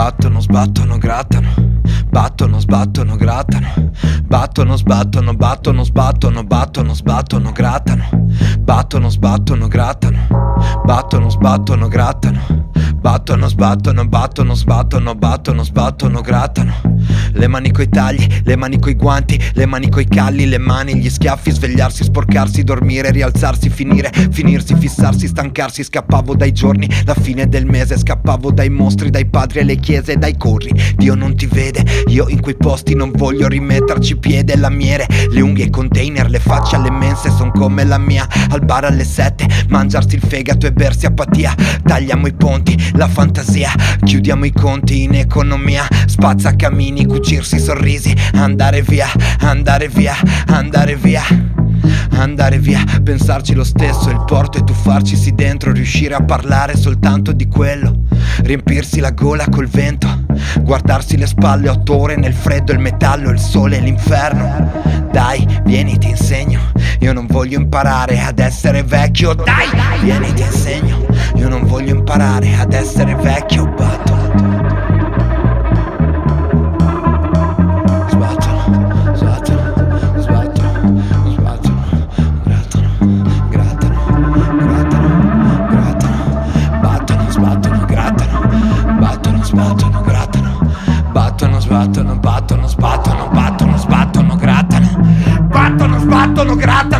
Battono, sbattono, grattano. Battono, sbattono, grattano. Battono, sbattono, battono, sbattono, battono, sbattono, grattano. Battono, sbattono, grattano. Battono, sbattono, grattano. Battono, sbattono, battono, sbattono, battono, sbattono, grattano. Le mani coi tagli, le mani coi guanti, le mani coi calli, le mani, gli schiaffi, svegliarsi, sporcarsi, dormire, rialzarsi, finire, finirsi, fissarsi, stancarsi. Scappavo dai giorni, la fine del mese, scappavo dai mostri, dai padri e le chiese, dai corri. Dio non ti vede, io in quei posti non voglio rimetterci piede, lamiere, le unghie, i container, le facce alle mense, son come la mia. Al bar alle sette, mangiarsi il fegato e bersi apatia. Tagliamo i ponti, la fantasia. Chiudiamo i conti in economia. Spazzacamini, cucirsi sorrisi. Andare via, andare via, andare via. Andare via, pensarci lo stesso Il porto e tuffarcisi dentro Riuscire a parlare soltanto di quello. Riempirsi la gola col vento. Guardarsi le spalle otto ore nel freddo Il metallo, il sole e l'inferno. Dai, vieni ti insegno. Io non voglio imparare ad essere vecchio. Dai, vieni ti insegno io non voglio imparare ad essere vecchio batto Sbattono, sbattono, sbattono, sbattono Grattano, Battono, sbattono, grattano Battono, sbattono, grattano Battono, sbattono, sbattono, sbattono, grattano Battono, sbattono, grattano.